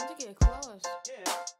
want to get close. Yeah.